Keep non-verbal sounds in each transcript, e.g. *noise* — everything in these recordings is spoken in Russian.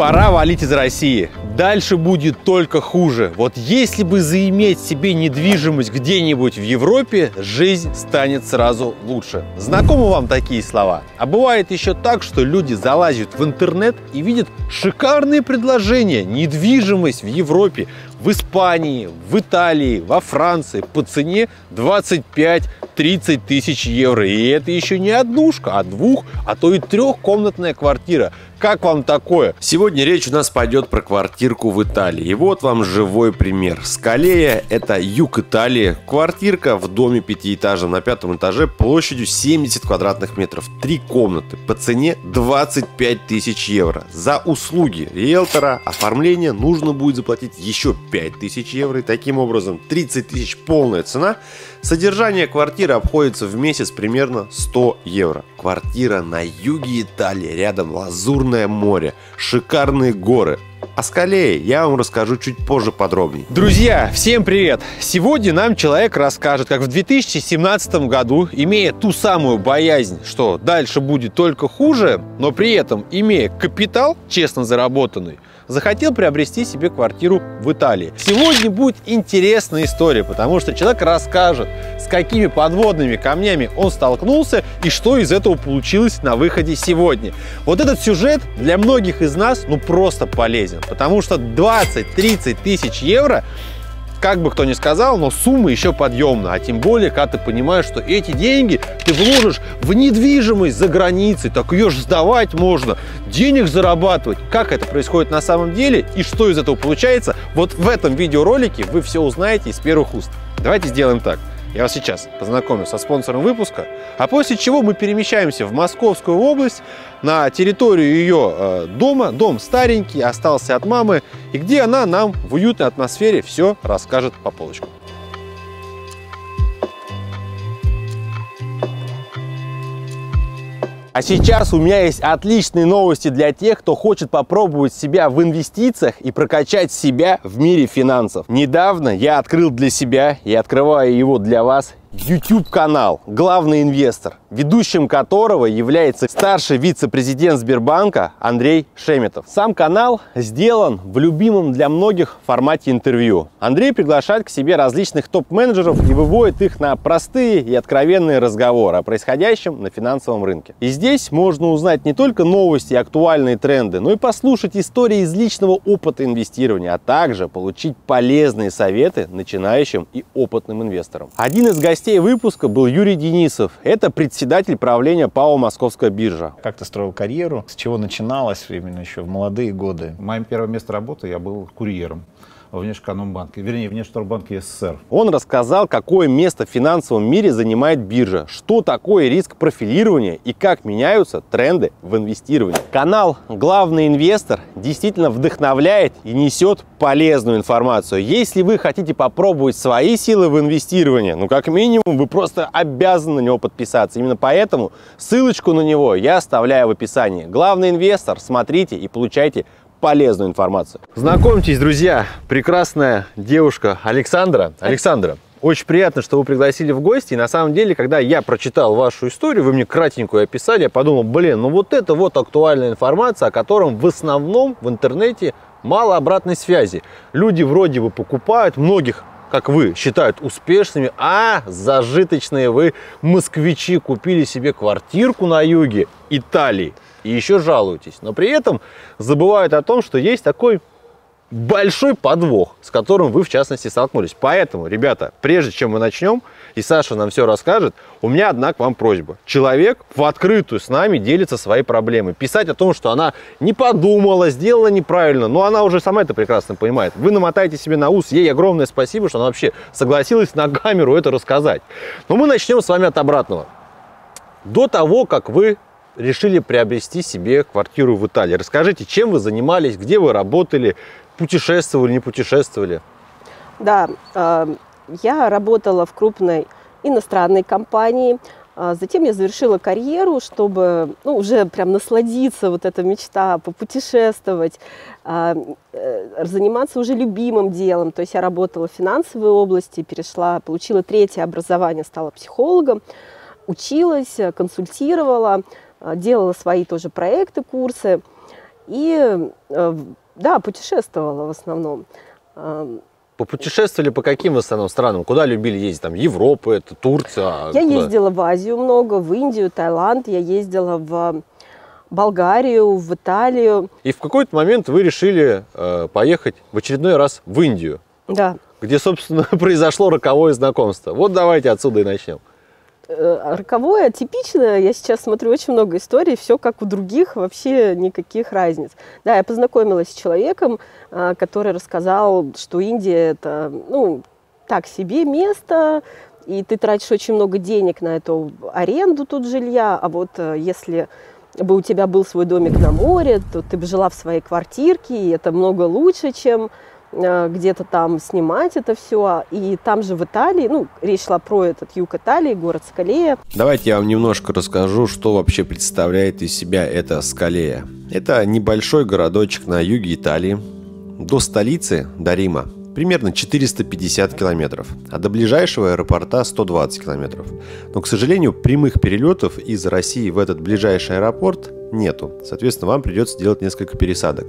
Пора валить из России. Дальше будет только хуже. Вот если бы заиметь себе недвижимость где-нибудь в Европе, жизнь станет сразу лучше. Знакомы вам такие слова? А бывает еще так, что люди залазят в интернет и видят шикарные предложения. Недвижимость в Европе, в Испании, в Италии, во Франции по цене 25-30 тысяч евро. И это еще не однушка, а двух, а то и трехкомнатная квартира. Как вам такое? Сегодня речь у нас пойдет про квартирку в Италии. И вот вам живой пример. Скалея – это юг Италии. Квартирка в доме пятиэтажном на пятом этаже площадью 70 квадратных метров. Три комнаты по цене 25 тысяч евро. За услуги риэлтора, оформление нужно будет заплатить еще 5 тысяч евро. И таким образом 30 тысяч полная цена. Содержание квартиры обходится в месяц примерно 100 евро. Квартира на юге Италии, рядом Лазурное море, шикарные горы. О скале я вам расскажу чуть позже подробнее. Друзья, всем привет! Сегодня нам человек расскажет, как в 2017 году, имея ту самую боязнь, что дальше будет только хуже, но при этом имея капитал, честно заработанный, захотел приобрести себе квартиру в Италии. Сегодня будет интересная история, потому что человек расскажет, с какими подводными камнями он столкнулся и что из этого получилось на выходе сегодня. Вот этот сюжет для многих из нас ну просто полезен, потому что 20-30 тысяч евро как бы кто ни сказал, но сумма еще подъемна. А тем более, когда ты понимаешь, что эти деньги ты вложишь в недвижимость за границей, так ее же сдавать можно, денег зарабатывать. Как это происходит на самом деле и что из этого получается, вот в этом видеоролике вы все узнаете из первых уст. Давайте сделаем так. Я вас сейчас познакомлю со спонсором выпуска, а после чего мы перемещаемся в Московскую область, на территорию ее э, дома. Дом старенький, остался от мамы, и где она нам в уютной атмосфере все расскажет по полочкам. А сейчас у меня есть отличные новости для тех, кто хочет попробовать себя в инвестициях и прокачать себя в мире финансов. Недавно я открыл для себя и открываю его для вас YouTube-канал «Главный инвестор», ведущим которого является старший вице-президент Сбербанка Андрей Шеметов. Сам канал сделан в любимом для многих формате интервью. Андрей приглашает к себе различных топ-менеджеров и выводит их на простые и откровенные разговоры о происходящем на финансовом рынке. И здесь можно узнать не только новости и актуальные тренды, но и послушать истории из личного опыта инвестирования, а также получить полезные советы начинающим и опытным инвесторам. Один из гостей гостей выпуска был Юрий Денисов. Это председатель правления ПАО «Московская биржа». Как ты строил карьеру? С чего начиналось именно еще в молодые годы? Моим первым местом работы я был курьером во Внешэкономбанке, вернее, Внешторгбанке СССР. Он рассказал, какое место в финансовом мире занимает биржа, что такое риск профилирования и как меняются тренды в инвестировании. Канал «Главный инвестор» действительно вдохновляет и несет полезную информацию. Если вы хотите попробовать свои силы в инвестировании, ну, как минимум, вы просто обязаны на него подписаться. Именно поэтому ссылочку на него я оставляю в описании. Главный инвестор, смотрите и получайте полезную информацию. Знакомьтесь, друзья, прекрасная девушка Александра. Александра, очень приятно, что вы пригласили в гости. И на самом деле, когда я прочитал вашу историю, вы мне кратенькую описали, я подумал, блин, ну вот это вот актуальная информация, о котором в основном в интернете мало обратной связи. Люди вроде бы покупают, многих как вы, считают успешными, а зажиточные вы, москвичи, купили себе квартирку на юге Италии и еще жалуетесь. Но при этом забывают о том, что есть такой большой подвох, с которым вы, в частности, столкнулись. Поэтому, ребята, прежде чем мы начнем, и Саша нам все расскажет, у меня одна к вам просьба. Человек в открытую с нами делится своей проблемой. Писать о том, что она не подумала, сделала неправильно, но она уже сама это прекрасно понимает. Вы намотаете себе на ус, ей огромное спасибо, что она вообще согласилась на камеру это рассказать. Но мы начнем с вами от обратного. До того, как вы решили приобрести себе квартиру в Италии. Расскажите, чем вы занимались, где вы работали, путешествовали, не путешествовали? Да, э, я работала в крупной иностранной компании. А затем я завершила карьеру, чтобы ну, уже прям насладиться, вот эта мечта, попутешествовать, э, заниматься уже любимым делом. То есть я работала в финансовой области, перешла, получила третье образование, стала психологом, училась, консультировала, делала свои тоже проекты, курсы. И э, да, путешествовала в основном. Э, Попутешествовали по каким в основном странам? Куда любили ездить? Там Европа, это Турция? а Я куда? ездила в Азию много, в Индию, Таиланд, я ездила в Болгарию, в Италию. И в какой-то момент вы решили э, поехать в очередной раз в Индию, Да, где, собственно, *laughs* произошло роковое знакомство. Вот давайте отсюда и начнем. Э, роковое, типичное, я сейчас смотрю очень много историй, все как у других, вообще никаких разниц. Да, я познакомилась с человеком, а, который рассказал, что Индия это, ну, так себе место, и ты тратишь очень много денег на эту аренду тут жилья, а вот э, если бы у тебя был свой домик на море, то ты бы жила в своей квартирке, и это много лучше, чем где-то там снимать это все. И там же в Италии, ну, речь шла про этот юг Италии, город Скалея. Давайте я вам немножко расскажу, что вообще представляет из себя эта Скалея. Это небольшой городочек на юге Италии. До столицы, до Рима, примерно 450 километров, а до ближайшего аэропорта 120 километров. Но, к сожалению, прямых перелетов из России в этот ближайший аэропорт нету. Соответственно, вам придется делать несколько пересадок.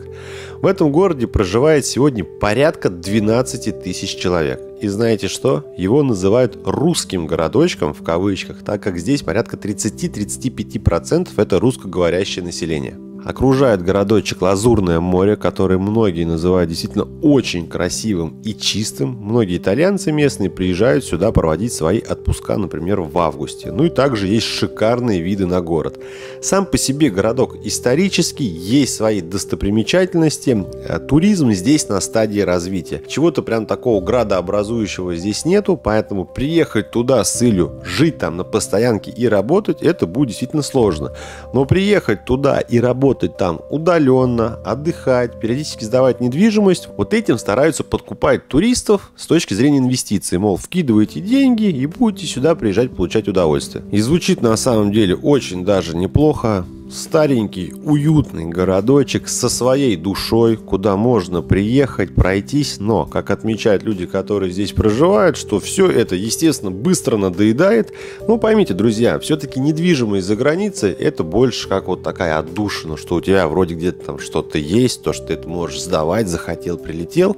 В этом городе проживает сегодня порядка 12 тысяч человек. И знаете что? Его называют русским городочком, в кавычках, так как здесь порядка 30-35% это русскоговорящее население. Окружает городочек Лазурное море, которое многие называют действительно очень красивым и чистым. Многие итальянцы местные приезжают сюда проводить свои отпуска, например, в августе. Ну и также есть шикарные виды на город. Сам по себе городок исторический, есть свои достопримечательности. Э, Туризм здесь на стадии развития. Чего-то прям такого градообразующего здесь нету, поэтому приехать туда с целью жить там на постоянке и работать, это будет действительно сложно. Но приехать туда и работать там удаленно, отдыхать, периодически сдавать недвижимость, вот этим стараются подкупать туристов с точки зрения инвестиций. Мол, вкидывайте деньги и будете сюда приезжать получать удовольствие. И звучит на самом деле очень даже неплохо. Старенький, уютный городочек со своей душой, куда можно приехать, пройтись, но, как отмечают люди, которые здесь проживают, что все это, естественно, быстро надоедает. Ну, поймите, друзья, все-таки недвижимость за границей, это больше как вот такая отдушина, что у тебя вроде где-то там что-то есть, то, что ты это можешь сдавать, захотел, прилетел.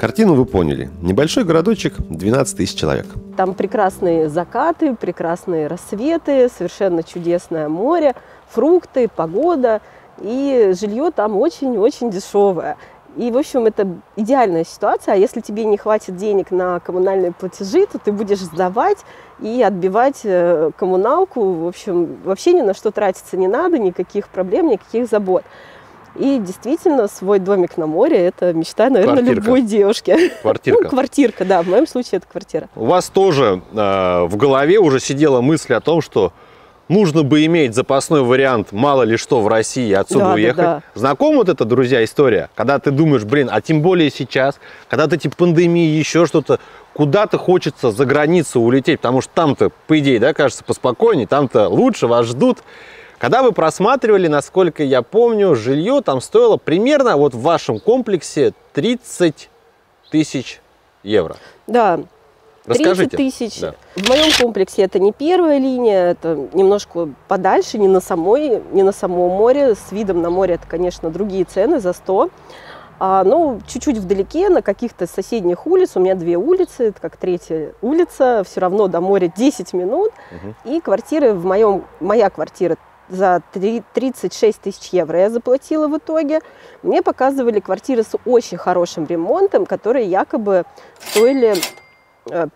Картину вы поняли. Небольшой городочек, 12 тысяч человек. Там прекрасные закаты, прекрасные рассветы, совершенно чудесное море, фрукты, погода. И жилье там очень-очень дешевое. И, в общем, это идеальная ситуация. А если тебе не хватит денег на коммунальные платежи, то ты будешь сдавать и отбивать э, коммуналку. В общем, вообще ни на что тратиться не надо, никаких проблем, никаких забот. И действительно, свой домик на море – это мечта, наверное, Квартирка. любой девушки. Квартирка. *laughs* Ну, квартирка, да, в моем случае это квартира. У вас тоже э, в голове уже сидела мысль о том, что нужно бы иметь запасной вариант, мало ли что в России, отсюда Да, да, уехать. да. Знакома вот эта, друзья, история? Когда ты думаешь, блин, а тем более сейчас, когда эти пандемии, еще что-то, куда-то хочется за границу улететь, потому что там-то, по идее, да, кажется, поспокойнее, там-то лучше, вас ждут. Когда вы просматривали, насколько я помню, жилье там стоило примерно вот в вашем комплексе 30 тысяч евро. Да, 30 Расскажите. тысяч. Да. В моем комплексе это не первая линия, это немножко подальше, не на, самой, не на самом море. С видом на море это, конечно, другие цены за 100. А, ну, чуть-чуть вдалеке, на каких-то соседних улиц, у меня две улицы, это как третья улица, все равно до моря 10 минут. Мгм. И квартиры в моем, моя квартира за три- 36 тысяч евро я заплатила в итоге. Мне показывали квартиры с очень хорошим ремонтом, которые якобы стоили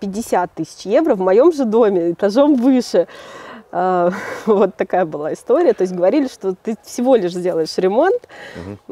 50 тысяч евро в моем же доме, этажом выше. А, *laughs* Вот такая была история. То есть говорили, что ты всего лишь сделаешь ремонт,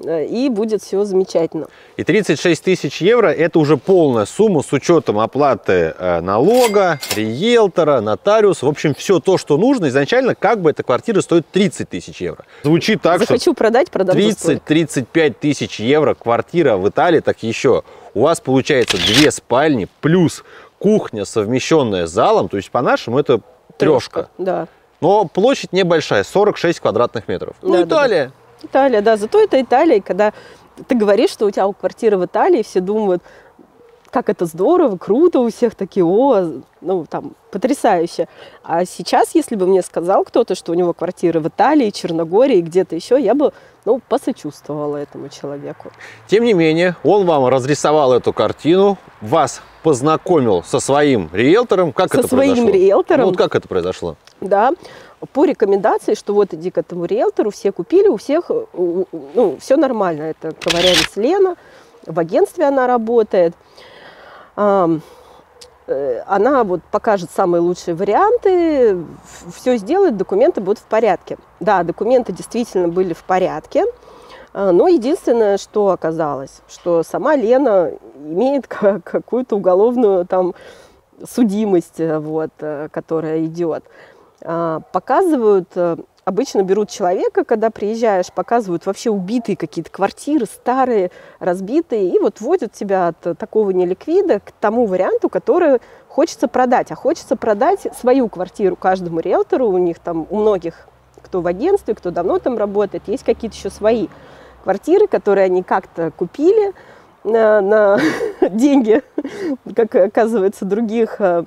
э, и будет все замечательно. И 36 тысяч евро – это уже полная сумма с учетом оплаты э, налога, риэлтора, нотариуса. В общем, все то, что нужно. Изначально как бы эта квартира стоит 30 тысяч евро. Звучит так, что Захочу продать, продам за столько. 30-35 тысяч евро квартира в Италии, так еще у вас получается две спальни плюс кухня, совмещенная с залом. То есть по-нашему это трешка. Да. Но площадь небольшая, 46 квадратных метров. Ну, Да, да, да. Италия. Италия, да. Зато это Италия, когда ты говоришь, что у тебя квартира в Италии, все думают, как это здорово, круто, у всех такие, о, ну, там, потрясающе. А сейчас, если бы мне сказал кто-то, что у него квартира в Италии, Черногории, где-то еще, я бы, ну, посочувствовала этому человеку. Тем не менее, он вам разрисовал эту картину, вас познакомил со своим риэлтором. Как Со это своим произошло? риэлтором. Ну, вот как это произошло? Да, по рекомендации, что вот иди к этому риэлтору, все купили, у всех, э, ну, все нормально. Это коварялись Лена, в агентстве она работает. Э, Она вот покажет самые лучшие варианты, все сделает, документы будут в порядке. Да, документы действительно были в порядке, а, но единственное, что оказалось, что сама Лена имеет ка- какую-то уголовную там судимость, э, вот, э, которая идет. А, Показывают, обычно берут человека, когда приезжаешь, показывают вообще убитые какие-то квартиры, старые, разбитые, и вот вводят тебя от э, такого неликвида к тому варианту, который хочется продать. А хочется продать свою квартиру каждому риэлтору, у них там, у многих, кто в агентстве, кто давно там работает, есть какие-то еще свои квартиры, которые они как-то купили на, на *laughs* деньги, как оказывается, других э,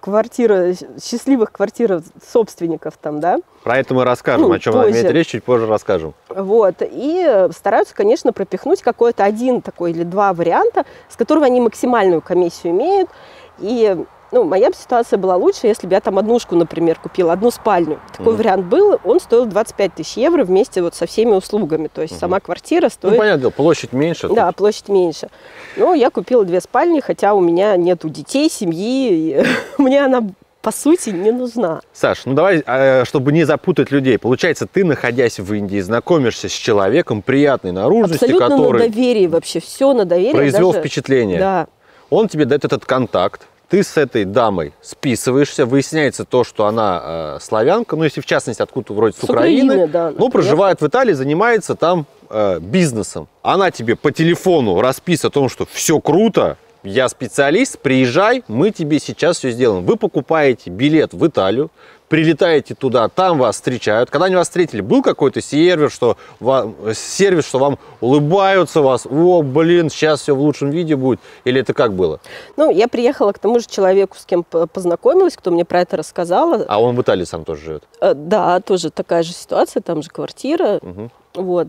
квартира, счастливых квартир собственников там, да, Про это мы расскажем, Ну, о чем позже. имеет речь, чуть позже расскажем. вот, и э, стараются, конечно, пропихнуть какой-то один такой или два варианта, с которого они максимальную комиссию имеют, и ну, моя ситуация была лучше, если бы я там однушку, например, купила, одну спальню. Такой Мгм. вариант был, он стоил 25 тысяч евро вместе вот со всеми услугами. То есть Мгм. сама квартира Ну, стоит понятное дело, площадь меньше. да, тут площадь меньше. Но я купила две спальни, хотя у меня нету детей, семьи. *laughs* мне она, по сути, не нужна. Саш, ну давай, э, чтобы не запутать людей. Получается, ты, находясь в Индии, знакомишься с человеком приятной наружности, Абсолютно на который доверии вообще. Все на доверие. произвел даже- впечатление. Да. Он тебе дает этот контакт, ты с этой дамой списываешься, выясняется то, что она э, славянка, ну если в частности откуда-то вроде с, С Украины, Украины, да, но например. проживает в Италии, занимается там э, бизнесом. Она тебе по телефону расписывает о том, что все круто, я специалист, приезжай, мы тебе сейчас все сделаем. Вы покупаете билет в Италию, прилетаете туда, там вас встречают. Когда они вас встретили, был какой-то сервер, что вам, сервис, что вам улыбаются вас, о, блин, сейчас все в лучшем виде будет, или это как было? Ну, я приехала к тому же человеку, с кем познакомилась, кто мне про это рассказала. А он в Италии сам тоже живет. Э, Да, тоже такая же ситуация, там же квартира. Мгм. Вот.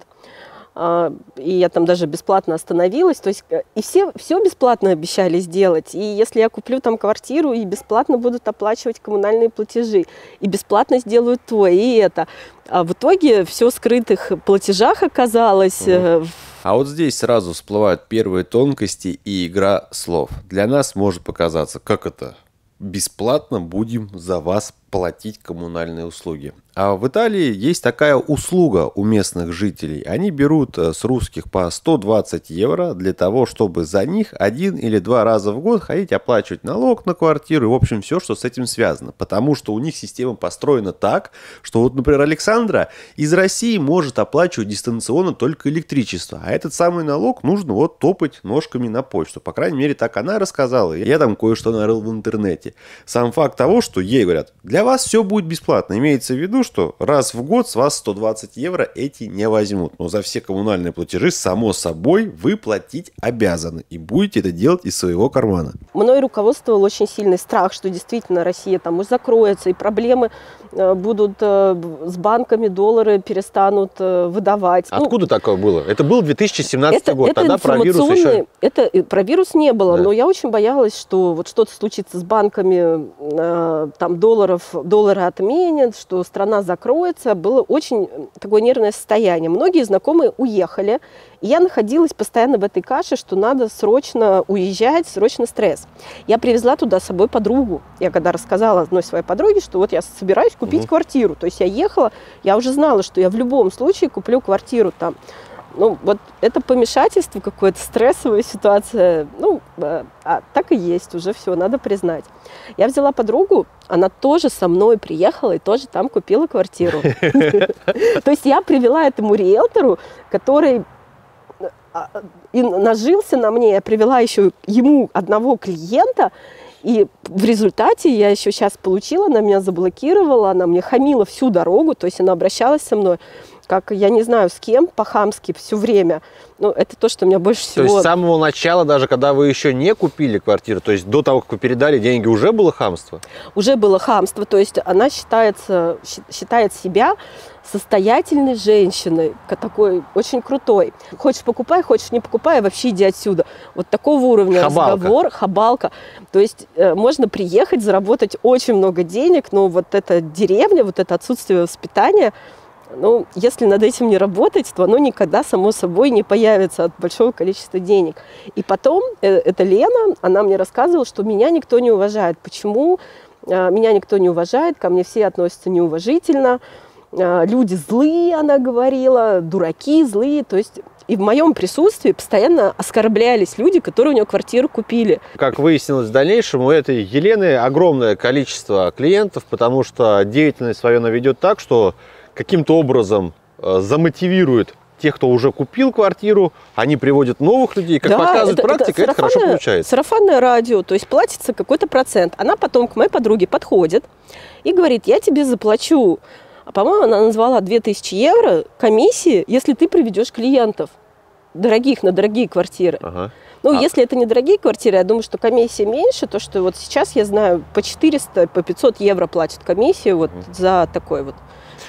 А, И я там даже бесплатно остановилась. То есть э, и все, все бесплатно обещали сделать. И если я куплю там квартиру, и бесплатно будут оплачивать коммунальные платежи, и бесплатно сделают то, и это. А в итоге все в скрытых платежах оказалось. в- А вот здесь сразу всплывают первые тонкости и игра слов. Для нас может показаться, как это? Бесплатно будем за вас платить коммунальные услуги. А в Италии есть такая услуга у местных жителей. Они берут э, с русских по 120 евро для того, чтобы за них один или два раза в год ходить оплачивать налог на квартиру и, в общем, все, что с этим связано. Потому что у них система построена так, что вот, например, Александра из России может оплачивать дистанционно только электричество. А этот самый налог нужно вот топать ножками на почту. По крайней мере, так она рассказала. Я там кое-что нарыл в интернете. Сам факт того, что ей говорят, для вас все будет бесплатно. Имеется в виду, что раз в год с вас 120 евро эти не возьмут. Но за все коммунальные платежи, само собой, вы платить обязаны. И будете это делать из своего кармана. Мной руководствовал очень сильный страх, что действительно Россия там уж закроется, и проблемы э, будут э, с банками, доллары перестанут э, выдавать. Ну, Откуда такое было? Это был 2017 это, год, это тогда про вирус информационный- еще... Это про вирус не было, Да. но я очень боялась, что вот что-то случится с банками, там долларов, доллары отменят, что страна закроется. Было очень такое нервное состояние. Многие знакомые уехали, и я находилась постоянно в этой каше, что надо срочно уезжать, срочно стресс. Я привезла туда с собой подругу. Я когда рассказала одной своей подруге, что вот я собираюсь купить Мгм. квартиру, то есть я ехала, я уже знала, что я в любом случае куплю квартиру там. Ну, вот это помешательство, какая-то стрессовая ситуация. Ну, э, а так и есть, уже все, надо признать. Я взяла подругу, она тоже со мной приехала и тоже там купила квартиру. *laughs* То есть я привела этому риэлтору, который а, и нажился на мне, я привела еще ему одного клиента, и в результате я еще сейчас получила, она меня заблокировала, она мне хамила всю дорогу, то есть она обращалась со мной как я не знаю с кем, по-хамски все время. Ну, это то, что меня больше То всего... есть с самого начала, даже когда вы еще не купили квартиру, то есть до того, как вы передали деньги, уже было хамство? уже было хамство, то есть она считается, считает себя состоятельной женщиной, такой очень крутой. Хочешь покупай, хочешь не покупай, вообще иди отсюда. Вот такого уровня Хабалка. разговор, хабалка. То есть э, можно приехать, заработать очень много денег, но вот эта деревня, вот это отсутствие воспитания, ну, если над этим не работать, то оно никогда само собой не появится от большого количества денег. И потом, э, эта Лена, она мне рассказывала, что меня никто не уважает. Почему э, меня никто не уважает, ко мне все относятся неуважительно, э, люди злые, она говорила, дураки злые, то есть и в моем присутствии постоянно оскорблялись люди, которые у нее квартиру купили. Как выяснилось в дальнейшем, у этой Елены огромное количество клиентов, потому что деятельность свою она ведет так, что каким-то образом э, замотивирует тех, кто уже купил квартиру, они приводят новых людей. Как Да, показывает практика, это, хорошо сарафанное- получается. Сарафанное радио, то есть платится какой-то процент. Она потом к моей подруге подходит и говорит, я тебе заплачу, а, по-моему, она назвала 2000 евро комиссии, если ты приведешь клиентов дорогих на дорогие квартиры. Ага. Ну, А- если это не дорогие квартиры, я думаю, что комиссия меньше, то, что вот сейчас я знаю, по 400, по 500 евро платят комиссию вот за такой вот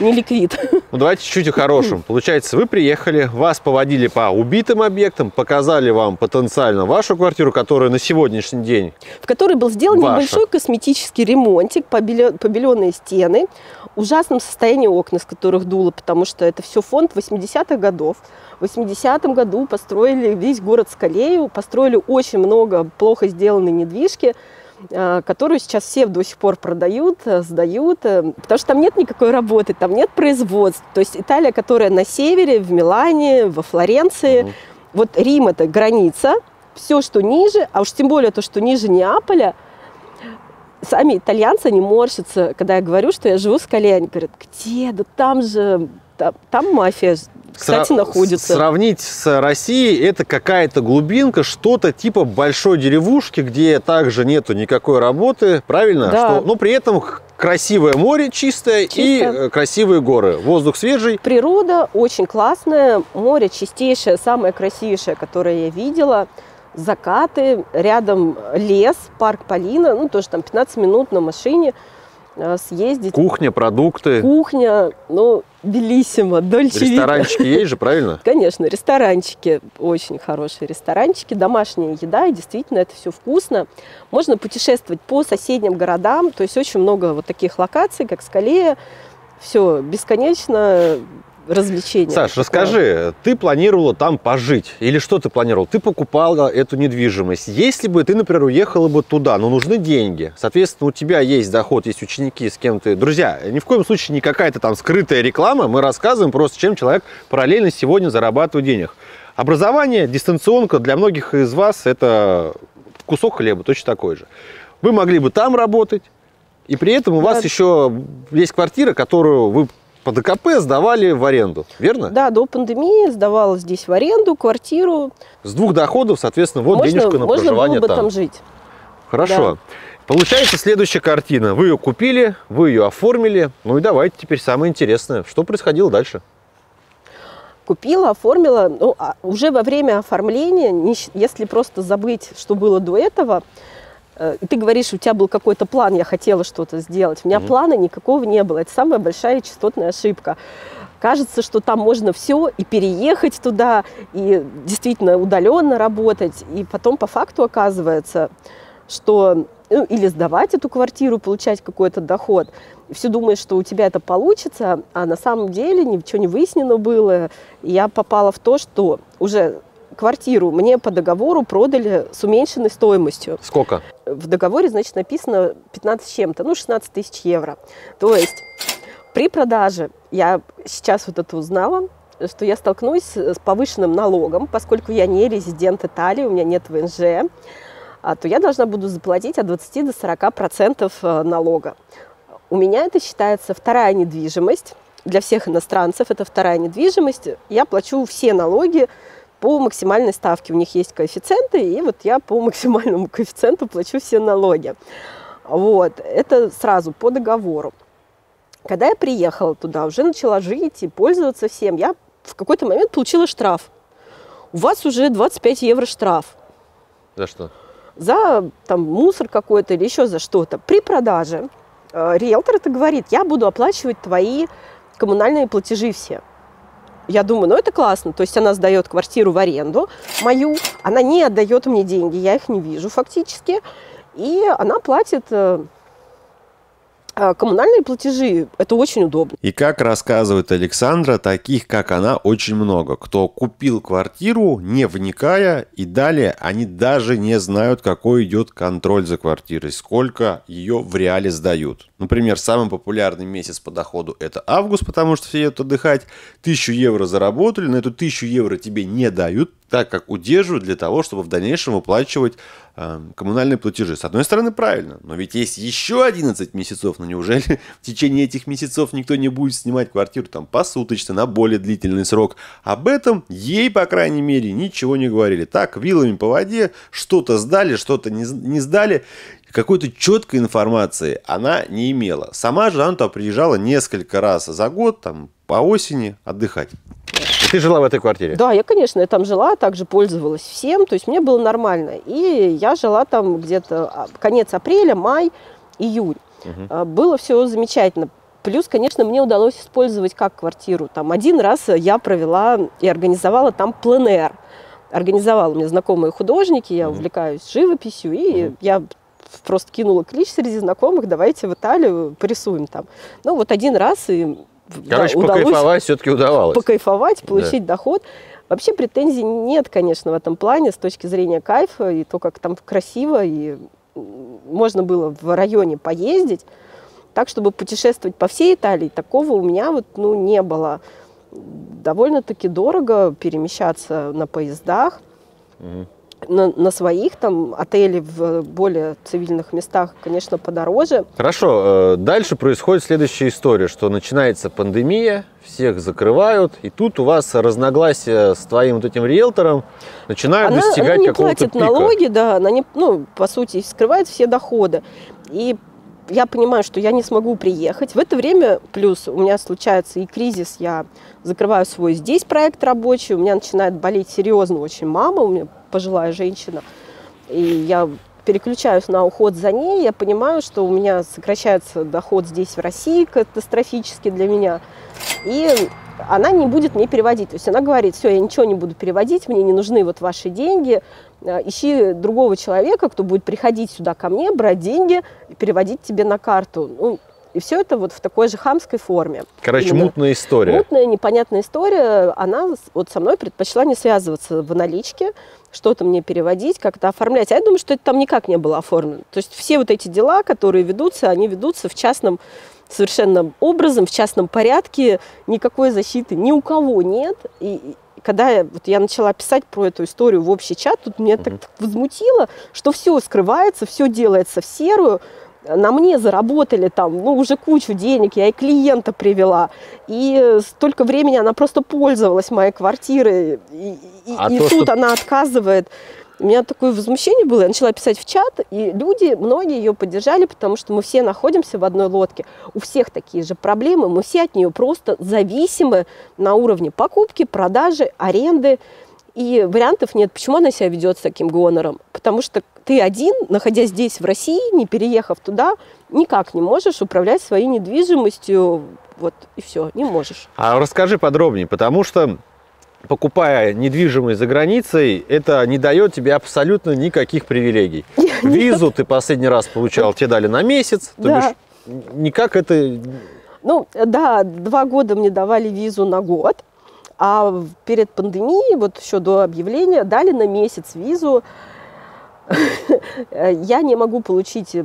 неликвид. Ну, давайте чуть-чуть о хорошем. Получается, вы приехали, вас поводили по убитым объектам, показали вам потенциально вашу квартиру, которая на сегодняшний день в которой был сделан Ваша. небольшой косметический ремонтик, побеле- побеленные стены, в ужасном состоянии окна, с которых дуло, потому что это все фонд 80-х годов. В 80-м году построили весь город Скалею, построили очень много плохо сделанной недвижки, которую сейчас все до сих пор продают, э, сдают, э, потому что там нет никакой работы, там нет производств. То есть Италия, которая на севере, в Милане, во Флоренции, Мгм. вот Рим это граница, все, что ниже, а уж тем более то, что ниже Неаполя, сами итальянцы не морщатся, когда я говорю, что я живу в Скале, они говорят, где, да там же, та- там мафия, кстати, Сра- находится. Сравнить с Россией это какая-то глубинка, что-то типа большой деревушки, где также нету никакой работы, правильно? Да. Что, но при этом красивое море чистое и Чисто. э, красивые горы, воздух свежий. Природа очень классная, море чистейшее, самое красивейшее, которое я видела. Закаты, рядом лес, парк Полина, ну тоже там 15 минут на машине съездить. Кухня, продукты, Кухня, ну, белиссимо, дольче ресторанчики есть же, правильно? *laughs* Конечно, ресторанчики, очень хорошие ресторанчики, домашняя еда, и действительно это все вкусно. Можно путешествовать по соседним городам, то есть очень много вот таких локаций, как Скалея, все бесконечно развлечения. Саш, расскажи, ты планировала там пожить? Или что ты планировал? Ты покупала эту недвижимость. Если бы ты, например, уехала бы туда, но нужны деньги, соответственно, у тебя есть доход, есть ученики, с кем ты... Друзья, ни в коем случае не какая-то там скрытая реклама, мы рассказываем просто, чем человек параллельно сегодня зарабатывает денег. Образование, дистанционка для многих из вас это кусок хлеба, точно такой же. Вы могли бы там работать, и при этом у вас Да. еще есть квартира, которую вы по ДКП сдавали в аренду, верно? Да, до пандемии сдавала здесь в аренду квартиру. С двух доходов, соответственно, вот можно денежка на можно проживание было бы там. там жить. Хорошо. Получается следующая картина. Вы ее купили, вы ее оформили. Ну и давайте теперь самое интересное. Что происходило дальше? Купила, оформила. Ну, а уже во время оформления, если просто забыть, что было до этого, ты говоришь, у тебя был какой-то план, я хотела что-то сделать. У меня Мгм. плана никакого не было. Это самая большая частотная ошибка. Кажется, что там можно все и переехать туда, и действительно удаленно работать. И потом по факту оказывается, что ну, или сдавать эту квартиру, получать какой-то доход. Все думаешь, что у тебя это получится, а на самом деле ничего не выяснено было. И я попала в то, что уже квартиру мне по договору продали с уменьшенной стоимостью. Сколько? В договоре, значит, написано 15 с чем-то, ну, 16 тысяч евро. То есть при продаже я сейчас вот это узнала, что я столкнусь с повышенным налогом, поскольку я не резидент Италии, у меня нет ВНЖ, а, то я должна буду заплатить от 20 до 40 процентов э, налога. У меня это считается вторая недвижимость. Для всех иностранцев это вторая недвижимость. Я плачу все налоги по максимальной ставке. У них есть коэффициенты, и вот я по максимальному коэффициенту плачу все налоги. Вот, это сразу по договору. Когда я приехала туда, уже начала жить и пользоваться всем, я в какой-то момент получила штраф. У вас уже 25 евро штраф За что? за там, мусор какой-то или еще за что-то. При продаже э, риэлтор это говорит, я буду оплачивать твои коммунальные платежи все. Я думаю, ну это классно. То есть она сдает квартиру в аренду мою, она не отдает мне деньги, я их не вижу фактически. И она платит э, э, коммунальные платежи. Это очень удобно. И как рассказывает Александра, таких как она очень много. Кто купил квартиру, не вникая, и далее они даже не знают, какой идет контроль за квартирой, сколько ее в реале сдают. Например, самый популярный месяц по доходу это август, потому что все едут отдыхать. Тысячу евро заработали, на эту тысячу евро тебе не дают, так как удерживают для того, чтобы в дальнейшем выплачивать э, коммунальные платежи. С одной стороны, правильно, но ведь есть еще 11 месяцев, но неужели *laughs* в течение этих месяцев никто не будет снимать квартиру там посуточно, на более длительный срок? Об этом ей, по крайней мере, ничего не говорили. Так, вилами по воде, что-то сдали, что-то не, не сдали. Какой-то четкой информации она не имела. Сама же она туда приезжала несколько раз за год, там, по осени отдыхать. И ты жила в этой квартире? Да, я, конечно, я там жила, также пользовалась всем, то есть мне было нормально. И я жила там где-то а, конец апреля, май, июнь. А, Было все замечательно. Плюс, конечно, мне удалось использовать как квартиру. Там один раз я провела и организовала там пленэр. Организовала мне знакомые художники, я увлекаюсь живописью, и я просто кинула клич среди знакомых, давайте в Италию порисуем там. Ну, вот один раз и да, Короче, удалось покайфовать все-таки удавалось. покайфовать, получить доход. Вообще претензий нет, конечно, в этом плане с точки зрения кайфа и то, как там красиво и можно было в районе поездить. Так, чтобы путешествовать по всей Италии, такого у меня вот, ну, не было. Довольно-таки дорого перемещаться на поездах. На, на своих там отели в более цивильных местах, конечно, подороже. Хорошо, э, дальше происходит следующая история, что начинается пандемия, всех закрывают, и тут у вас разногласия с твоим вот этим риэлтором начинают она, достигать она не какого-то платит пика. налоги, да, она не, ну, по сути, скрывает все доходы. И я понимаю, что я не смогу приехать. В это время, плюс у меня случается и кризис, я закрываю свой здесь проект рабочий, у меня начинает болеть серьезно очень мама, у меня пожилая женщина, и я переключаюсь на уход за ней, я понимаю, что у меня сокращается доход здесь, в России, катастрофически для меня, и она не будет мне переводить. То есть она говорит, все, я ничего не буду переводить, мне не нужны вот ваши деньги, Э, ищи другого человека, кто будет приходить сюда ко мне, брать деньги и переводить тебе на карту. Ну, и все это вот в такой же хамской форме. Короче, Именно. мутная история. Мутная, непонятная история. Она вот со мной предпочла не связываться в наличке, что-то мне переводить, как-то оформлять. А я думаю, что это там никак не было оформлено. То есть все вот эти дела, которые ведутся, они ведутся в частном совершенно образом, в частном порядке. Никакой защиты ни у кого нет. И когда я, вот я начала писать про эту историю в общий чат, тут меня так, так возмутило, что все скрывается, все делается в серую. На мне заработали там, ну, уже кучу денег, я и клиента привела. И столько времени она просто пользовалась моей квартирой. И, и- А и то, тут что- она отказывает. У меня такое возмущение было. Я начала писать в чат, и люди, многие ее поддержали, потому что мы все находимся в одной лодке. У всех такие же проблемы. Мы все от нее просто зависимы на уровне покупки, продажи, аренды. И вариантов нет. Почему она себя ведет с таким гонором? Потому что ты один, находясь здесь, в России, не переехав туда, никак не можешь управлять своей недвижимостью. Вот и все, не можешь. А расскажи подробнее, потому что покупая недвижимость за границей, это не дает тебе абсолютно никаких привилегий. *laughs* Визу ты последний раз получал, тебе дали на месяц, то Да. бишь никак это... Ну, да, два года мне давали визу на год, а перед пандемией, вот еще до объявления, дали на месяц визу. *laughs* Я не могу получить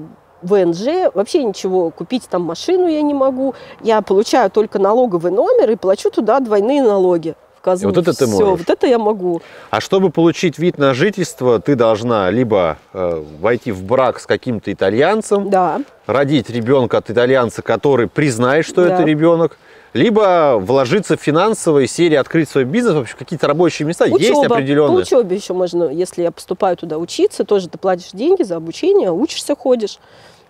ВНЖ, вообще ничего, купить там машину я не могу. Я получаю только налоговый номер и плачу туда двойные налоги. В казну. вот это ты можешь. вот это я могу. А чтобы получить вид на жительство, ты должна либо э, войти в брак с каким-то итальянцем, Да. родить ребенка от итальянца, который признает, что Да. это ребенок, либо вложиться в финансовые серии, открыть свой бизнес, вообще какие-то рабочие места есть Учеба. По определенные. учебе еще можно, если я поступаю туда учиться, тоже ты платишь деньги за обучение, учишься, ходишь.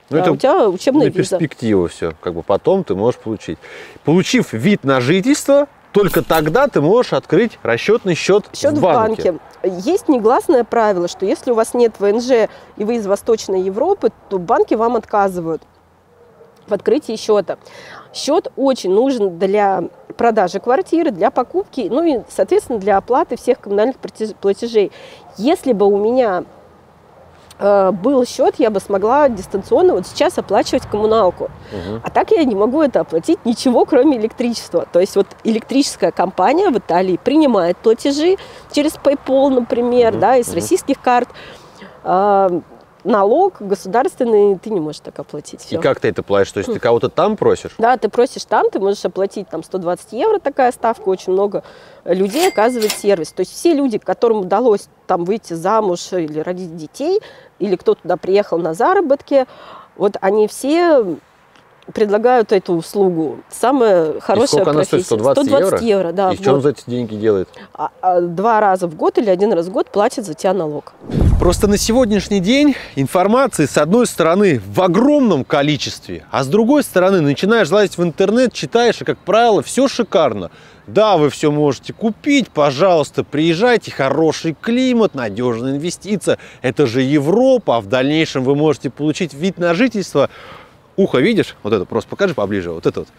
Ну, а это у тебя учебная на виза. перспективу все. Как бы потом ты можешь получить. Получив вид на жительство, только тогда ты можешь открыть расчетный счет, Счет в в банке. банке. Есть негласное правило, что если у вас нет ВНЖ и вы из Восточной Европы, то банки вам отказывают в открытии счета. Счет очень нужен для продажи квартиры, для покупки, ну и, соответственно, для оплаты всех коммунальных платеж- платежей. Если бы у меня э, был счет, я бы смогла дистанционно вот сейчас оплачивать коммуналку. Мгм. А так я не могу это оплатить ничего, кроме электричества. То есть вот электрическая компания в Италии принимает платежи через PayPal, например, Мгм, да, из мгм. российских карт. Налог государственный ты не можешь так оплатить. И Всё. как ты это платишь? То есть ты кого-то там просишь? Да, ты просишь там, ты можешь оплатить там 120 евро, такая ставка, очень много людей оказывает сервис. То есть все люди, которым удалось там выйти замуж или родить детей, или кто туда приехал на заработки, вот они все предлагают эту услугу. Самая хорошая сколько она стоит? профессия. 120 евро? да, И в что он за эти деньги делает? А- а два раза в год или один раз в год платят за тебя налог. Просто на сегодняшний день информации, с одной стороны, в огромном количестве, а с другой стороны, начинаешь лазить в интернет, читаешь, и, как правило, все шикарно. Да, вы все можете купить, пожалуйста, приезжайте, хороший климат, надежная инвестиция. Это же Европа, а в дальнейшем вы можете получить вид на жительство. Ухо видишь? Вот это просто покажи поближе, вот это вот.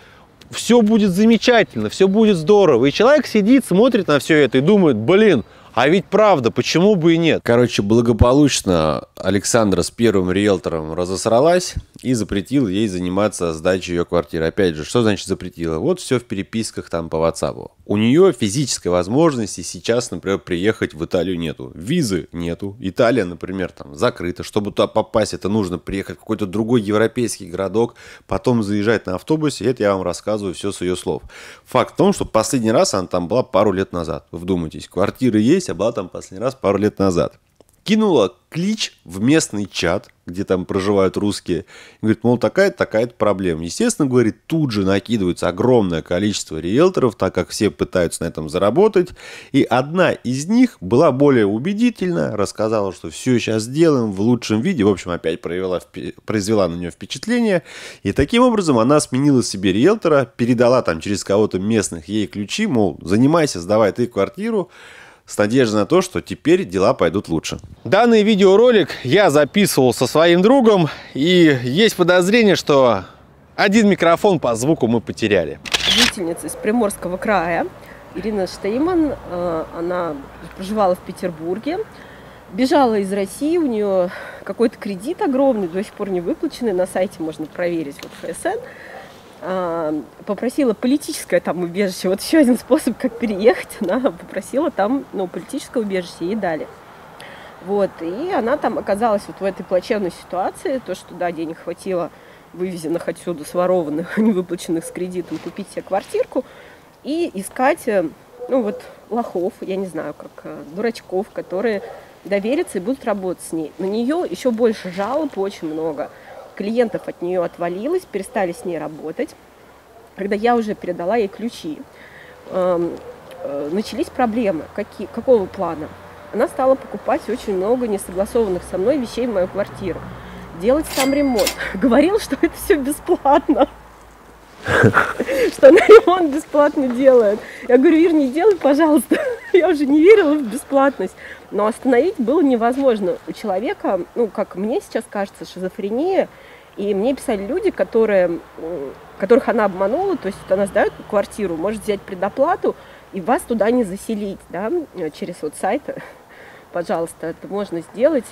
Все будет замечательно, все будет здорово. И человек сидит, смотрит на все это и думает, блин, а ведь правда, почему бы и нет? Короче, благополучно Александра с первым риэлтором разосралась и запретил ей заниматься сдачей ее квартиры. Опять же, что значит запретила? Вот все в переписках там по WhatsApp. У нее физической возможности сейчас, например, приехать в Италию нету. Визы нету. Италия, например, там закрыта. Чтобы туда попасть, это нужно приехать в какой-то другой европейский городок, потом заезжать на автобусе. Это я вам рассказываю все с ее слов. Факт в том, что последний раз она там была пару лет назад. Вы вдумайтесь, квартира есть, а была там последний раз пару лет назад кинула клич в местный чат, где там проживают русские. И говорит, мол, такая-то, такая-то проблема. Естественно, говорит, тут же накидывается огромное количество риэлторов, так как все пытаются на этом заработать. И одна из них была более убедительна, рассказала, что все сейчас сделаем в лучшем виде. В общем, опять провела, произвела на нее впечатление. И таким образом она сменила себе риэлтора, передала там через кого-то местных ей ключи, мол, занимайся, сдавай ты квартиру с надеждой на то, что теперь дела пойдут лучше. Данный видеоролик я записывал со своим другом, и есть подозрение, что один микрофон по звуку мы потеряли. жительница из Приморского края, Ирина Штейман. Э, Она проживала в Петербурге, бежала из России, у нее какой-то кредит огромный, до сих пор не выплаченный, на сайте можно проверить, вот ФСН. А, Попросила политическое там убежище. Вот еще один способ, как переехать, она попросила там ну, политическое убежище, ей дали. Вот, и она там оказалась вот в этой плачевной ситуации, то, что, да, денег хватило вывезенных отсюда, сворованных, *laughs* невыплаченных с кредитом, купить себе квартирку и искать, э, ну, вот, лохов, я не знаю, как э, дурачков, которые доверятся и будут работать с ней. На нее еще больше жалоб, очень много. Клиентов от нее отвалилось, перестали с ней работать. Когда я уже передала ей ключи, эм, э, начались проблемы. Какие, какого плана? Она стала покупать очень много несогласованных со мной вещей в мою квартиру. Делать там ремонт. *laughs* Говорил, что это все бесплатно. *laughs* Что она ремонт бесплатно делает. Я говорю, Ир, не делай, пожалуйста. *laughs* Я уже не верила в бесплатность. Но остановить было невозможно. У человека, ну, как мне сейчас кажется, шизофрения. И мне писали люди, которые, которых она обманула. То есть она сдает квартиру, может взять предоплату, и вас туда не заселить, да, через вот сайт. *laughs* Пожалуйста, это можно сделать.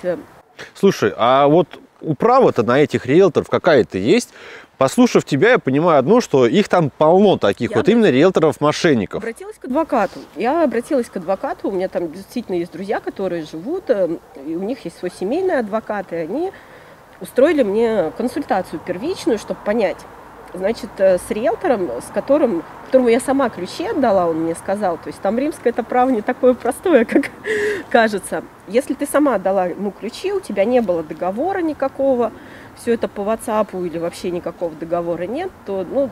Слушай, а вот управа-то на этих риэлторов какая-то есть? Послушав тебя, я понимаю одно, что их там полно таких Я вот именно риэлторов-мошенников. Обратилась к адвокату. Я обратилась к адвокату. У меня там действительно есть друзья, которые живут, э, и у них есть свой семейный адвокат, и они устроили мне консультацию первичную, чтобы понять. Значит, э, с риэлтором, с которым, которому я сама ключи отдала, он мне сказал, то есть там римское это право не такое простое, *laughs* как кажется. Если ты сама отдала ему ключи, у тебя не было договора никакого, все это по WhatsApp или вообще никакого договора нет, то ну,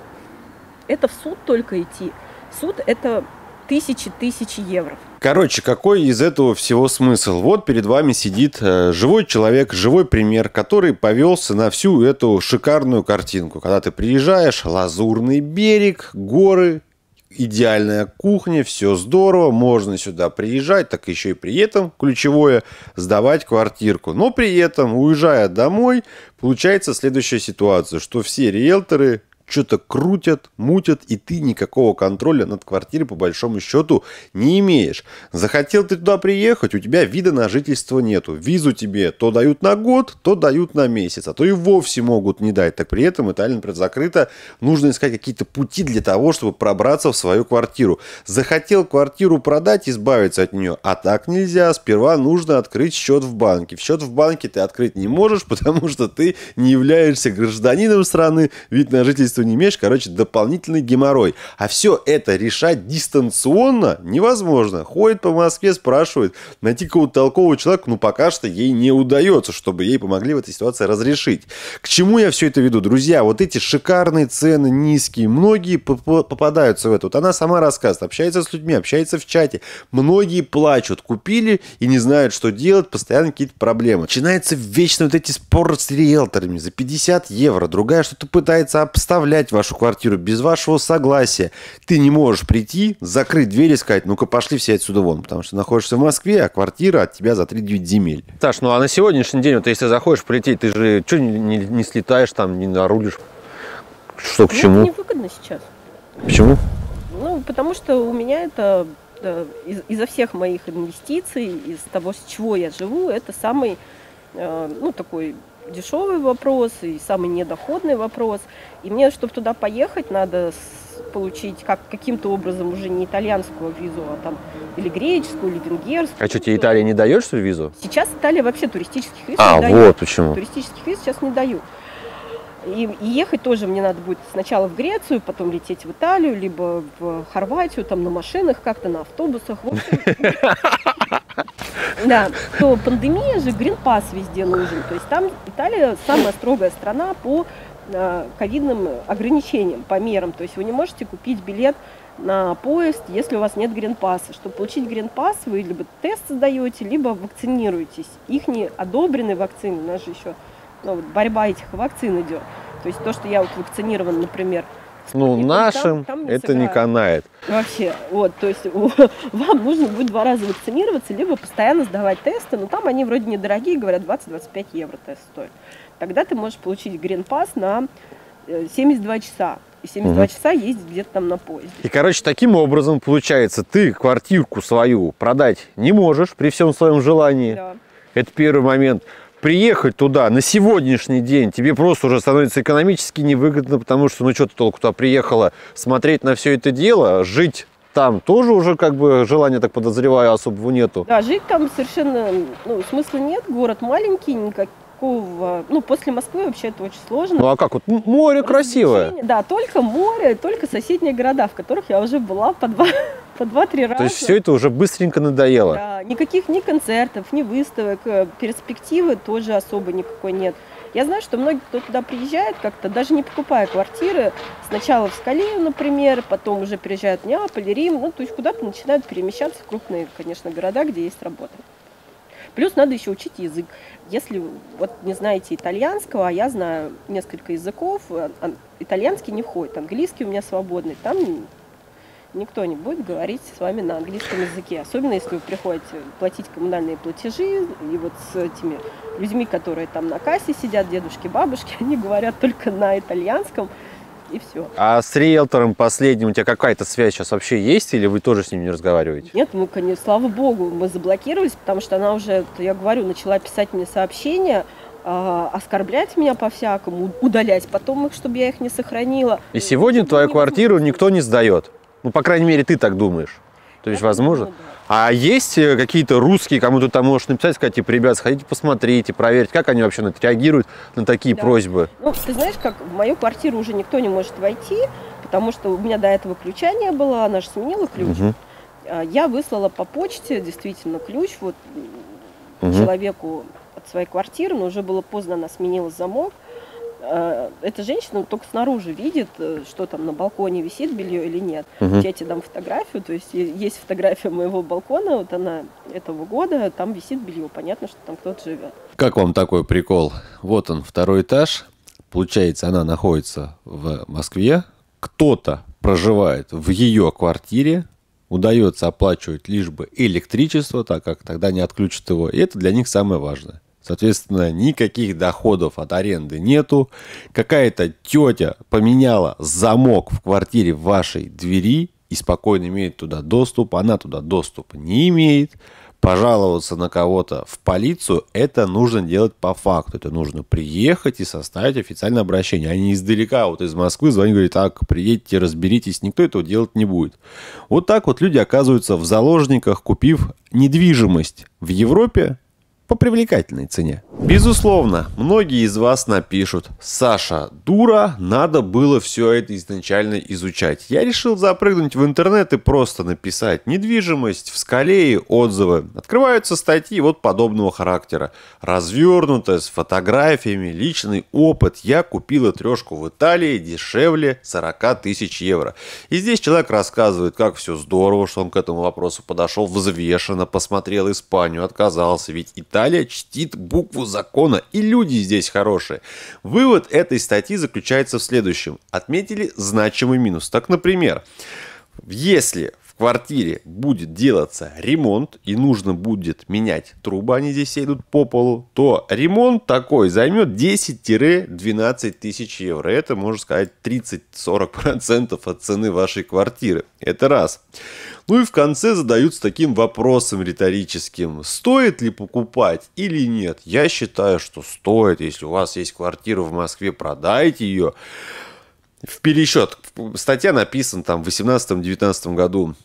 это в суд только идти. Суд это тысячи-тысячи евро. Короче, какой из этого всего смысл? Вот перед вами сидит э, живой человек, живой пример, который повелся на всю эту шикарную картинку. Когда ты приезжаешь, лазурный берег, горы, идеальная кухня, все здорово, можно сюда приезжать, так еще и при этом ключевое сдавать квартирку. Но при этом, уезжая домой, получается следующая ситуация, что все риэлторы что-то крутят, мутят, и ты никакого контроля над квартирой по большому счету не имеешь. Захотел ты туда приехать, у тебя вида на жительство нету. Визу тебе то дают на год, то дают на месяц, а то и вовсе могут не дать. Так при этом Италия, например, закрыта. Нужно искать какие-то пути для того, чтобы пробраться в свою квартиру. Захотел квартиру продать, избавиться от нее, а так нельзя. Сперва нужно открыть счет в банке. В счет в банке ты открыть не можешь, *laughs* потому что ты не являешься гражданином страны, вид на жительство количество не имеешь, короче, дополнительный геморрой. А все это решать дистанционно невозможно. Ходит по Москве, спрашивает, найти какого-то толкового человека, ну, пока что ей не удается, чтобы ей помогли в этой ситуации разрешить. К чему я все это веду? Друзья, вот эти шикарные цены, низкие, многие попадаются в это. Вот она сама рассказывает, общается с людьми, общается в чате. Многие плачут, купили и не знают, что делать, постоянно какие-то проблемы. Начинается вечно вот эти споры с риэлторами за 50 евро. Другая что-то пытается обставлять оставлять вашу квартиру без вашего согласия. Ты не можешь прийти, закрыть дверь и сказать, ну-ка пошли все отсюда вон, потому что находишься в Москве, а квартира от тебя за 3-9 земель. Саш, ну а на сегодняшний день, вот если заходишь полететь, ты же что не, не, не слетаешь там, не нарулишь? Что к Ну, чему? Это невыгодно сейчас. Почему? Ну, потому что у меня это из, изо всех моих инвестиций, из того, с чего я живу, это самый, э, ну, такой дешевый вопрос и самый недоходный вопрос. И мне, чтобы туда поехать, надо получить как, каким-то образом уже не итальянскую визу, а там или греческую, или венгерскую. А что, тебе Италия не дает, ли, визу? Сейчас Италия вообще туристических виз А, не дает. вот почему. Туристических виз сейчас не дают. И, и ехать тоже мне надо будет сначала в Грецию, потом лететь в Италию, либо в Хорватию, там на машинах как-то, на автобусах. В общем, *laughs* Да, то пандемия же, грин-пас везде нужен. То есть там Италия самая строгая страна по э, ковидным ограничениям, по мерам. То есть вы не можете купить билет на поезд, если у вас нет грин-пасса. Чтобы получить грин-пасс, вы либо тест сдаете, либо вакцинируетесь. Их не одобрены вакцины, у нас же еще ну, вот борьба этих вакцин идет. То есть то, что я вот вакцинирован, например, Ну, И там- нашим там не это не канает. Вообще, вот, то есть *laughs* вам нужно будет два раза вакцинироваться, либо постоянно сдавать тесты, но там они вроде недорогие, говорят, 20-25 евро тест стоит. Тогда ты можешь получить грин-пас на э, 72 часа. И 72 Мгм. часа ездить где-то там на поезде. И, короче, таким образом, получается, ты квартирку свою продать не можешь при всем своем желании. Да. Это первый момент. Приехать туда на сегодняшний день тебе просто уже становится экономически невыгодно, потому что, ну что ты толку туда приехала смотреть на все это дело, жить там тоже уже как бы желания, так подозреваю, особого нету. Да, жить там совершенно ну, смысла нет, город маленький, никакого... Ну, после Москвы вообще это очень сложно. Ну а как вот море красивое. Да, только море, только соседние города, в которых я уже была по два, по два-три раза. То есть все это уже быстренько надоело. Да, никаких ни концертов, ни выставок, э, перспективы тоже особо никакой нет. Я знаю, что многие, кто туда приезжает, как-то даже не покупая квартиры, сначала в Скалею, например, потом уже приезжают в Неаполь, Рим, ну, то есть куда-то начинают перемещаться в крупные, конечно, города, где есть работа. Плюс надо еще учить язык. Если вот не знаете итальянского, а я знаю несколько языков, а итальянский не входит, английский у меня свободный, там никто не будет говорить с вами на английском языке. Особенно если вы приходите платить коммунальные платежи, и вот с этими людьми, которые там на кассе сидят, дедушки, бабушки, *laughs* они говорят только на итальянском, и все. А с риэлтором последним у тебя какая-то связь сейчас вообще есть, или вы тоже с ним не разговариваете? Нет, мы, конечно, слава богу, мы заблокировались, потому что она уже, я говорю, начала писать мне сообщения, а, оскорблять меня по-всякому, удалять потом их, чтобы я их не сохранила. И сегодня Ну, твою квартиру никто не сдает. Ну, по крайней мере, ты так думаешь. То есть, возможно. А есть э, какие-то русские, кому ты там можешь написать, сказать, типа, ребят, сходите посмотрите, проверить, как они вообще реагируют на такие Да. просьбы. Ну, ты знаешь, как в мою квартиру уже никто не может войти, потому что у меня до этого ключа не было, она же сменила ключ. А, Я выслала по почте действительно ключ вот Мгм. человеку от своей квартиры, но уже было поздно, она сменила замок. Э, эта женщина только снаружи видит, э, что там на балконе висит белье или нет. Мгм. Я тебе дам фотографию, то есть есть фотография моего балкона, вот она этого года, там висит белье, понятно, что там кто-то живет. Как вам такой прикол? Вот он, второй этаж. Получается, она находится в Москве. Кто-то проживает в ее квартире. Удается оплачивать лишь бы электричество, так как тогда не отключат его. И это для них самое важное. Соответственно, никаких доходов от аренды нету. Какая-то тетя поменяла замок в квартире вашей двери и спокойно имеет туда доступ. Она туда доступа не имеет пожаловаться на кого-то в полицию, это нужно делать по факту. Это нужно приехать и составить официальное обращение. А не издалека, вот из Москвы звонит, говорит, так, приедьте, разберитесь. Никто этого делать не будет. Вот так вот люди оказываются в заложниках, купив недвижимость в Европе по привлекательной цене. Безусловно, многие из вас напишут, Саша, дура, надо было все это изначально изучать. Я решил запрыгнуть в интернет и просто написать недвижимость в скале и отзывы. Открываются статьи вот подобного характера. Развернутая, с фотографиями, личный опыт. Я купила трешку в Италии дешевле 40 тысяч евро. И здесь человек рассказывает, как все здорово, что он к этому вопросу подошел взвешенно, посмотрел Испанию, отказался. Ведь Италия чтит букву закона, и люди здесь хорошие. Вывод этой статьи заключается в следующем. Отметили значимый минус. Так, например, если в квартире будет делаться ремонт и нужно будет менять трубы, они здесь идут по полу, то ремонт такой займет 10-12 тысяч евро. Это, можно сказать, 30-40% от цены вашей квартиры. Это раз. Ну и в конце задаются таким вопросом риторическим. Стоит ли покупать или нет? Я считаю, что стоит. Если у вас есть квартира в Москве, продайте ее в пересчет. Статья написана там в 18-19 году.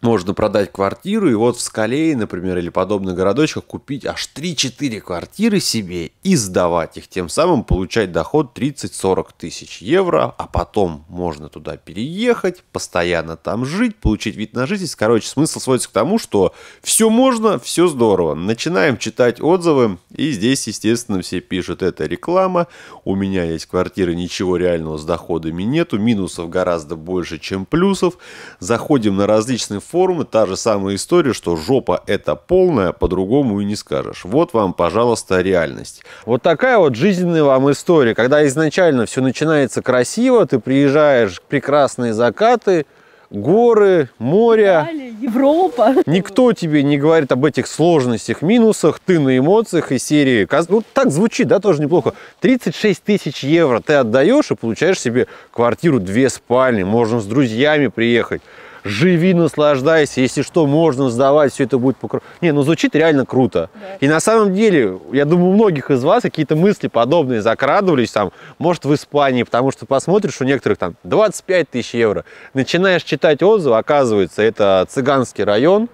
Можно продать квартиру и вот в Скалее, например, или подобных городочках купить аж 3-4 квартиры себе и сдавать их. Тем самым получать доход 30-40 тысяч евро, а потом можно туда переехать, постоянно там жить, получить вид на жизнь. Короче, смысл сводится к тому, что все можно, все здорово. Начинаем читать отзывы, и здесь, естественно, все пишут, это реклама, у меня есть квартира, ничего реального с доходами нету, минусов гораздо больше, чем плюсов. Заходим на различные форумы, та же самая история, что жопа это полная, по-другому и не скажешь. Вот вам, пожалуйста, реальность. Вот такая вот жизненная вам история, когда изначально все начинается красиво, ты приезжаешь, прекрасные закаты, горы, море. Италия, Европа. Никто тебе не говорит об этих сложностях, минусах, ты на эмоциях и серии. Ну, так звучит, да, тоже неплохо. 36 тысяч евро ты отдаешь и получаешь себе квартиру, две спальни, можно с друзьями приехать. Живи, наслаждайся, если что, можно сдавать, все это будет покру... Не, ну звучит реально круто. И на самом деле, я думаю, у многих из вас какие-то мысли подобные закрадывались, там, может, в Испании, потому что посмотришь, у некоторых там 25 тысяч евро. Начинаешь читать отзывы, оказывается, это цыганский район,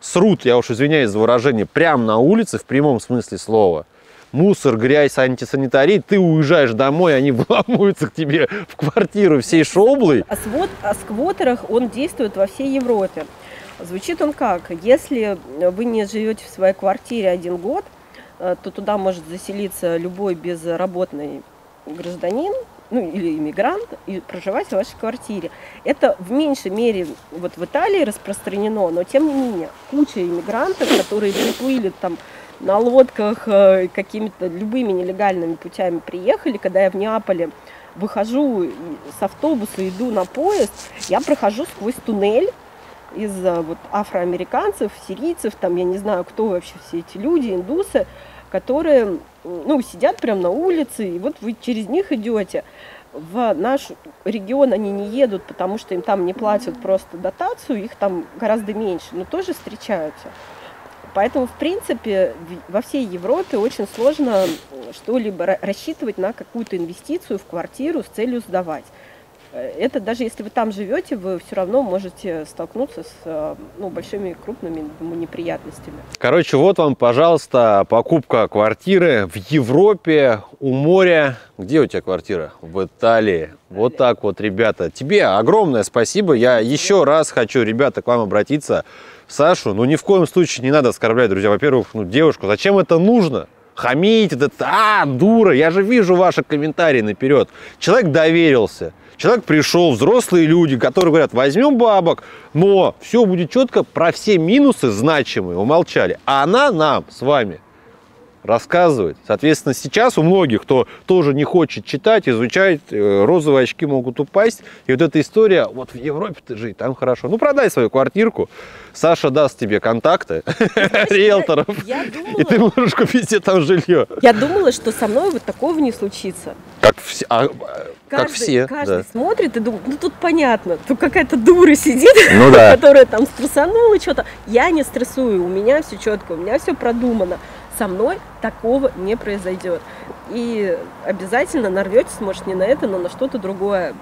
срут, я уж извиняюсь за выражение, прямо на улице, в прямом смысле слова. Мусор, грязь, антисанитария, ты уезжаешь домой, они *laughs* вламываются к тебе в квартиру всей шоблой. О, свод, о сквотерах он действует во всей Европе. Звучит он как? Если вы не живете в своей квартире один год, э, то туда может заселиться любой безработный гражданин, ну или иммигрант, и проживать в вашей квартире. Это в меньшей мере вот в Италии распространено, но тем не менее куча иммигрантов, которые приплыли там на лодках э, какими-то любыми нелегальными путями приехали, когда я в Неаполе выхожу с автобуса, иду на поезд, я прохожу сквозь туннель из э, вот афроамериканцев, сирийцев, там я не знаю, кто вообще все эти люди, индусы, которые ну, сидят прямо на улице, и вот вы через них идете. В наш регион они не едут, потому что им там не платят просто дотацию, их там гораздо меньше, но тоже встречаются. Поэтому, в принципе, во всей Европе очень сложно что-либо ра- рассчитывать на какую-то инвестицию в квартиру с целью сдавать. Э, Это даже если вы там живете, вы все равно можете столкнуться с э, ну, большими крупными думаю, неприятностями. Короче, вот вам, пожалуйста, покупка квартиры в Европе, у моря. Где у тебя квартира? В Италии. Вот так вот, ребята. Тебе огромное спасибо. Я еще раз хочу, ребята, к вам обратиться. Сашу, ну ни в коем случае не надо оскорблять, друзья. Во-первых, ну девушку, зачем это нужно? хамить, это, а, дура, я же вижу ваши комментарии наперед. Человек доверился. Человек пришел, взрослые люди, которые говорят, возьмем бабок, но все будет четко, про все минусы значимые умолчали. А она нам с вами рассказывает. Соответственно, сейчас у многих, кто тоже не хочет читать, изучать, э, розовые очки могут упасть. И вот эта история, вот в Европе ты жить, там хорошо. Ну, продай свою квартирку, Саша даст тебе контакты *laughs* *laughs* риэлторов, и ты можешь купить себе там жилье. я думала, что со мной вот такого не случится. Как все. а, как Каждый, все. каждый да. смотрит и думает, ну тут понятно, тут какая-то дура сидит, *laughs* Ну да. которая там стрессанула что-то. Я не стрессую, у меня все четко, у меня все продумано. Со мной такого не произойдет. И обязательно нарветесь, может, не на это, но на что-то другое.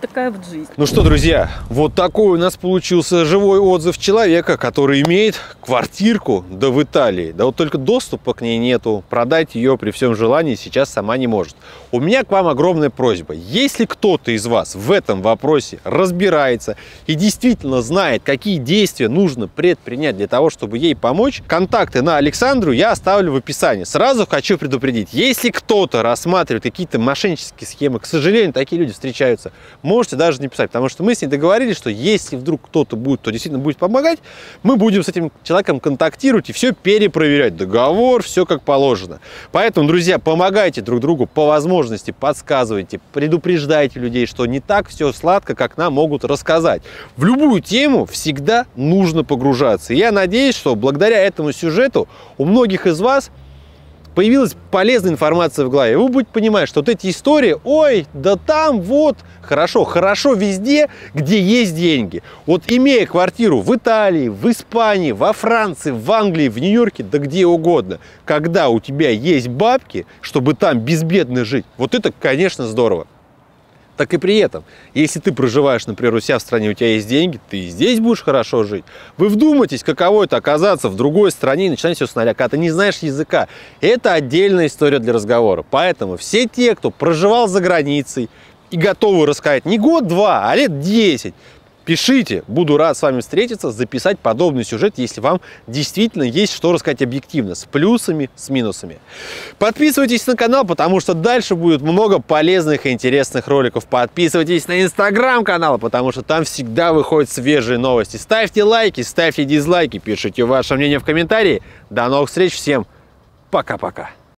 Такая вот жизнь. Ну что, друзья, вот такой у нас получился живой отзыв человека, который имеет квартирку, да в Италии. Да вот только доступа к ней нету. Продать ее при всем желании сейчас сама не может. У меня к вам огромная просьба. Если кто-то из вас в этом вопросе разбирается и действительно знает, какие действия нужно предпринять для того, чтобы ей помочь, контакты на Александру я оставлю в описании. Сразу хочу предупредить, если кто-то рассматривает какие-то мошеннические схемы, к сожалению, такие люди встречаются, можете даже не писать, потому что мы с ней договорились, что если вдруг кто-то будет, кто действительно будет помогать, мы будем с этим человеком контактировать и все перепроверять. Договор, все как положено. Поэтому, друзья, помогайте друг другу по возможности, подсказывайте, предупреждайте людей, что не так все сладко, как нам могут рассказать. В любую тему всегда нужно погружаться. И я надеюсь, что благодаря этому сюжету у многих из вас появилась полезная информация в голове. Вы будете понимать, что вот эти истории, ой, да там вот, хорошо, хорошо везде, где есть деньги. Вот имея квартиру в Италии, в Испании, во Франции, в Англии, в Нью-Йорке, да где угодно, когда у тебя есть бабки, чтобы там безбедно жить, вот это, конечно, здорово. Так и при этом, если ты проживаешь, например, у себя в стране, у тебя есть деньги, ты здесь будешь хорошо жить. Вы вдумайтесь, каково это оказаться в другой стране и начинать все с нуля, когда ты не знаешь языка. Это отдельная история для разговора. Поэтому все те, кто проживал за границей и готовы рассказать не год-два, а лет 10, Пишите, буду рад с вами встретиться, записать подобный сюжет, если вам действительно есть что рассказать объективно, с плюсами, с минусами. Подписывайтесь на канал, потому что дальше будет много полезных и интересных роликов. Подписывайтесь на инстаграм канала, потому что там всегда выходят свежие новости. Ставьте лайки, ставьте дизлайки, пишите ваше мнение в комментарии. До новых встреч, всем пока-пока.